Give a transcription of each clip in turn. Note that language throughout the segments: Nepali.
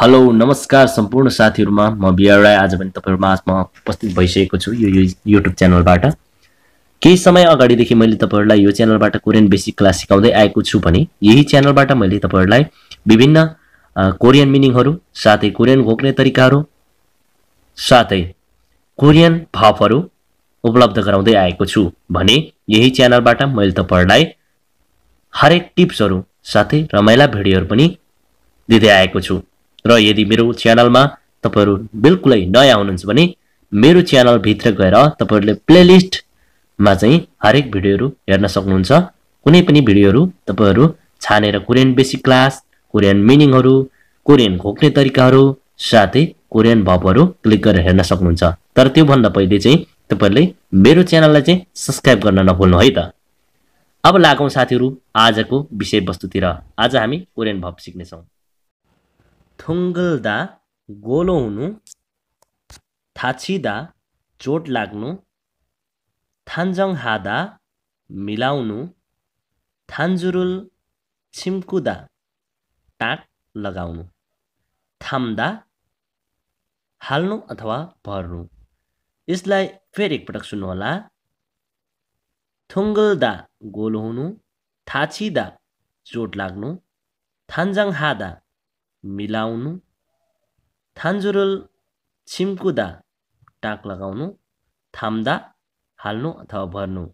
हेलो नमस्कार सम्पूर्ण साथीहरूमा। म बिआर राई आज पनि तपाईँहरूमा आजमा उपस्थित भइसकेको छु यो युट्युब च्यानलबाट। केही समय अगाडिदेखि मैले तपाईँहरूलाई यो च्यानलबाट कोरियन बेसिक क्लास सिकाउँदै आएको छु भने यही च्यानलबाट मैले तपाईँहरूलाई विभिन्न कोरियन मिनिङहरू साथै कोरियन घोक्ने तरिकाहरू साथै कोरियन भावहरू उपलब्ध गराउँदै आएको छु भने यही च्यानलबाट मैले तपाईँहरूलाई हरेक टिप्सहरू साथै रमाइला भिडियोहरू पनि दिँदै आएको छु। र यदि मेरो च्यानलमा तपाईँहरू बिल्कुलै नयाँ हुनुहुन्छ भने मेरो च्यानलभित्र गएर तपाईँहरूले प्लेलिस्टमा चाहिँ हरेक भिडियोहरू हेर्न सक्नुहुन्छ। कुनै पनि भिडियोहरू तपाईँहरू छानेर कोरियन बेसिक क्लास कोरियन मिनिङहरू कोरियन घोक्ने तरिकाहरू साथै कोरियन भबहरू क्लिक गरेर हेर्न सक्नुहुन्छ। तर त्योभन्दा पहिले चाहिँ तपाईँहरूले मेरो च्यानललाई चाहिँ सब्सक्राइब गर्न नभुल्नु है त। अब लागौँ साथीहरू आजको विषयवस्तुतिर। आज हामी कोरियन भब सिक्नेछौँ। थुङ्गल्दा गोलो हुनु थाचिदा चोट लाग्नु थान्जङ हादा मिलाउनु थान्जुरुल छिम्कुदा टाक लगाउनु थाम्दा हाल्नु अथवा भर्नु। यसलाई फेरि एकपटक सुन्नुहोला। थुङ्गल्दा गोलो हुनु थाचिदा चोट लाग्नु थान्जाङ हादा मिलाउनु। थान्जुरुल छिम्कुदा टाक लगाउनु थाम्दा हाल्नु अथवा भर्नु।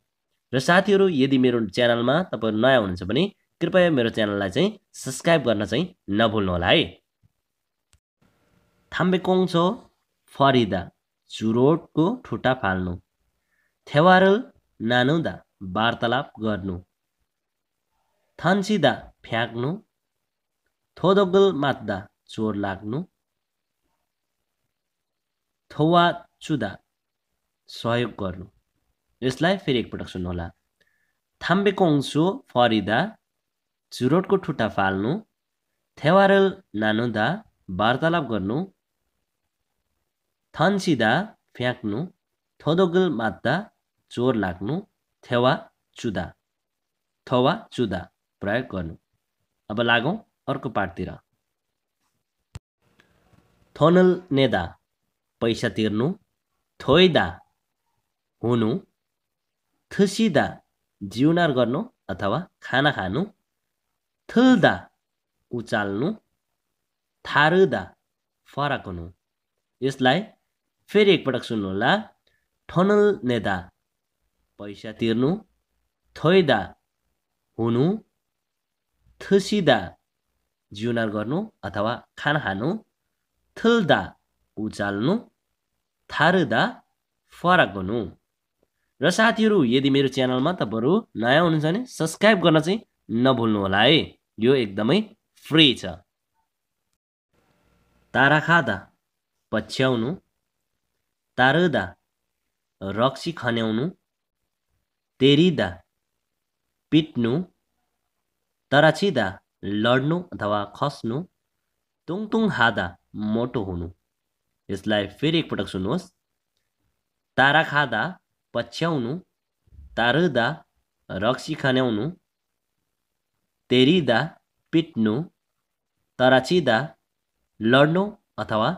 र साथीहरू यदि मेरो च्यानलमा तपाईँहरू नयाँ हुनुहुन्छ भने कृपया मेरो च्यानललाई चाहिँ सब्सक्राइब गर्न चाहिँ नभुल्नुहोला है। थाम्बेकोङछो फरिदा चुरोटको ठुटा फाल्नु। थेवारल नानुदा वार्तालाप गर्नु। थान्सिदा फ्याँक्नु। थोदोगल मात्दा चोर लाग्नु। थोवा चुदा सहयोग गर्नु। यसलाई फेरि एकपटक सुन्नुहोला थाम्बेकोङ्सो फरिदा चुरोटको ठुटा फाल्नु थेवारल नानुदा वार्तालाप गर्नु थन्सिदा फ्याँक्नु थोदोगल मात्दा चोर लाग्नु थेवा चुदा थवा चुदा प्रयोग गर्नु। अब लागौँ। अर्को पाठतिर। थोनल नेदा पैसा तिर्नु थोइदा हुनु थुसिदा जिउनार गर्नु अथवा खाना खानु थुल्दा उचाल्नु थारुदा फरक हुनु। यसलाई फेरि एकपटक सुन्नुहोला ठनल नेदा पैसा तिर्नु थोइदा हुनु थुसिदा जिउनार गर्नु अथवा खाना खानु थुल्दा उचाल्नु थारुदा फरक हुनु र साथीहरू यदि मेरो च्यानलमा तपाईँहरू नयाँ हुनुहुन्छ भने सब्सक्राइब गर्न चाहिँ नभुल्नु होला है। यो एकदमै फ्री छ। तारा खाँदा पछ्याउनु तारुदा रक्सी खन्याउनु तेरिदा पिट्नु तराचिदा लड्नु अथवा खस्नु तुङतुङ हादा मोटो हुनु। यसलाई फेरि एकपटक सुन्नुहोस्। तारा खाँदा पछ्याउनु तारुदा रक्सी खन्याउनु तेरिदा पिट्नु तराचिदा लड्नु अथवा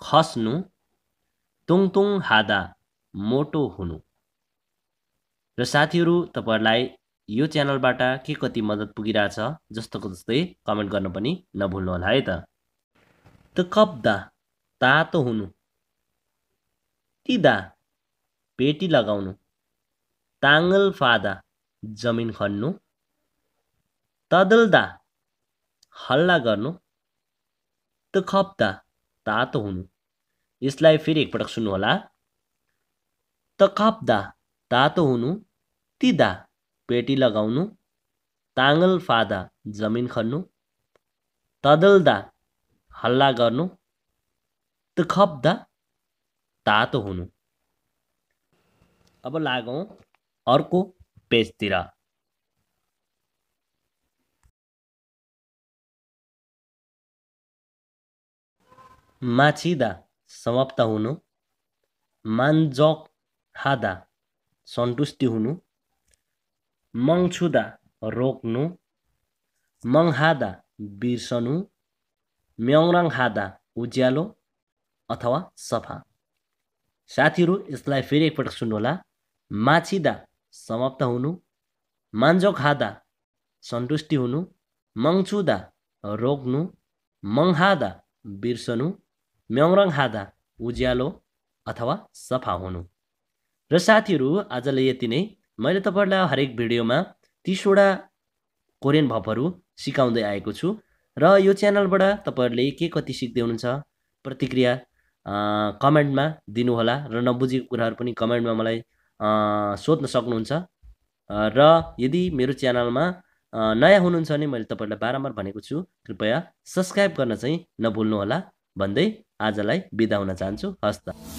खस्नु तुङतुङ हादा मोटो हुनु। र साथीहरू तपाईँहरूलाई यो च्यानलबाट के कति मद्दत पुगिरहेछ जस्तोको जस्तै कमेन्ट गर्न पनि नभुल्नु होला है त। त कप्दा तातो हुनु। तिदा पेटी लगाउनु। ताङ्गल फादा जमिन खन्नु। तदल्दा हल्ला गर्नु। त खप्दा तातो हुनु। यसलाई फेरि एकपटक सुन्नुहोला त खप्दा तातो हुनु। तिदा पेटी लगाउनु ताङ्गल फादा जमिन खन्नु तदल्दा हल्ला गर्नु त खप्दा तातो हुनु। अब लागौँ अर्को पेजतिर। माछिदा समाप्त हुनु मान्जक हादा सन्तुष्टि हुनु मङछुदा रोक्नु मङहादा बिर्सनु म्याङराङ हादा उज्यालो अथवा सफा। साथीहरू यसलाई फेरि एकपटक सुन्नुहोला। माछिदा समाप्त हुनु मान्जोक हादा सन्तुष्टि हुनु मङछुदा रोक्नु मङहादा बिर्सनु म्याङरङ हादा उज्यालो अथवा सफा हुनु। र साथीहरू आजलाई यति नै। मैले तपाईँहरूलाई हरेक भिडियोमा तिसवटा कोरियन भपहरू सिकाउँदै आएको छु र यो च्यानलबाट तपाईँहरूले के कति सिक्दै हुनुहुन्छ प्रतिक्रिया कमेन्टमा दिनुहोला र नबुझेको कुराहरू पनि कमेन्टमा मलाई सोध्न सक्नुहुन्छ। र यदि मेरो च्यानलमा नयाँ हुनुहुन्छ भने मैले तपाईँहरूलाई बारम्बार भनेको छु कृपया सब्सक्राइब गर्न चाहिँ नभुल्नुहोला। भन्दै आजलाई बिदा हुन चाहन्छु। हस्त।